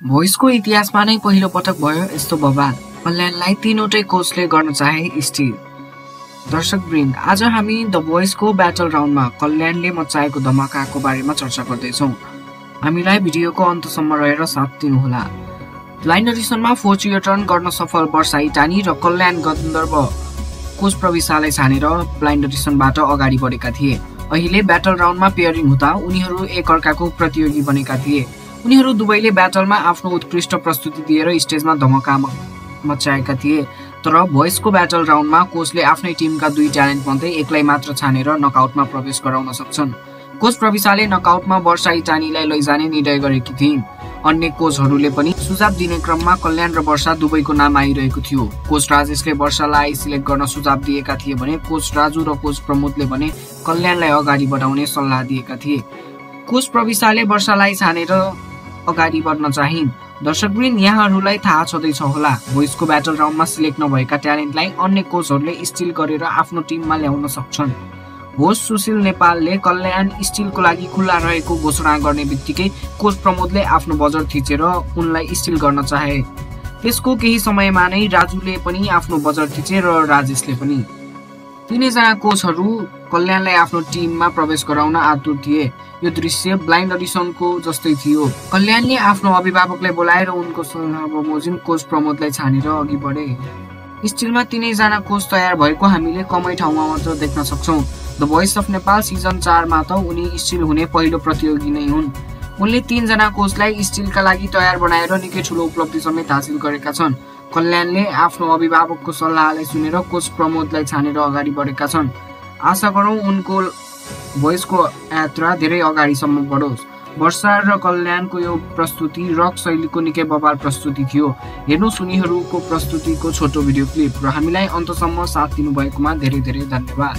भोइसको इतिहासमा नै पहिलो पटक भयो यस्तो बवाल। कल्याणलाई तिनवटै कोचले गर्न चाहे स्टिल। दर्शक वृन्द आज हामी द भोइसको ब्याटल राउन्डमा कल्याणले मचाएको धमाकाको बारेमा चर्चा गर्दैछौँ। हामीलाई भिडियोको अन्तसम्म रहेर साथ दिनुहोला। ब्लाइन्ड अडिसनमा फोर्चियो टर्न गर्न सफल वर्षा इटानी र कल्याण गन्धर्व कोच प्रविशालाई छानेर ब्लाइन्ड अडिसनबाट अगाडि बढेका थिए। अहिले ब्याटल राउन्डमा पेयरिङ हुँदा उनीहरू एकअर्काको प्रतियोगी बनेका थिए। उनीहरू दुवैले ब्याटलमा आफ्नो उत्कृष्ट प्रस्तुति दिएर स्टेजमा धमका मचाएका थिए। तर भोइसको ब्याटल राउन्डमा कोचले आफ्नै टिमका दुई ट्यालेन्ट मध्ये एकलाई मात्र छानेर नकआउटमा प्रवेश गराउन सक्छन्। कोच प्रविशाले नकआउटमा वर्षा इटानीलाई लैजाने निर्णय गरेकी थिइन्। अन्य कोचहरूले पनि सुझाव दिने क्रममा कल्याण र वर्षा दुवैको नाम आइरहेको थियो। कोच राजेशले वर्षालाई सिलेक्ट गर्न सुझाव दिएका थिए भने कोच राजु र कोच प्रमोदले भने कल्याणलाई अगाडि बढाउने सल्लाह दिएका थिए। कोच प्रविशाले वर्षालाई छानेर अगाडि बढ्न चाहिन्। दर्शकवृन्द यहाँहरूलाई थाहा छँदैछ होला। भोइसको ब्याटल राउन्डमा सिलेक्ट नभएका ट्यालेन्टलाई अन्य कोचहरूले स्टिल गरेर आफ्नो टिममा ल्याउन सक्छन्। होस् सुशील नेपालले कल्याण स्टिलको लागि खुल्ला रहेको घोषणा गर्ने बित्तिकै कोच प्रमोदले आफ्नो बजट थिचेर उनलाई स्टिल गर्न चाहे। त्यसको केही समयमा नै राजुले पनि आफ्नो बजट थिचे र राजेशले पनि। तिनैजना कोचहरू कल्याणलाई आफ्नो टिममा प्रवेश गराउन आतुर थिए। यो दृश्य ब्लाइन्ड अडिसनको जस्तै थियो। कल्याणले आफ्नो अभिभावकलाई बोलाएर उनको बमोजिम कोच प्रमोदलाई छानेर अघि बढे। स्टिलमा तिनैजना कोच तयार भएको हामीले कमै ठाउँमा मात्र देख्न सक्छौँ। The voice of Nepal season चारमा त उनी स्टिल हुने पहिलो प्रतियोगी नै हुन्। उनले तिनजना कोचलाई स्टिलका लागि तयार बनाएर निकै ठुलो उपलब्धि समेत हासिल गरेका छन्। कल्याणले आफ्नो अभिभावकको सल्लाहलाई सुनेर कोच प्रमोदलाई छानेर अगाडि बढेका छन्। आशा गरौँ उनको भोइसको यात्रा धेरै अगाडिसम्म बढोस्। वर्षा र कल्याणको यो प्रस्तुति रक शैलीको निकै बबाल प्रस्तुति थियो। हेर्नुहोस् उनीहरूको प्रस्तुतिको छोटो भिडियो क्लिप र हामीलाई अन्तसम्म साथ दिनुभएकोमा धेरै धेरै धन्यवाद।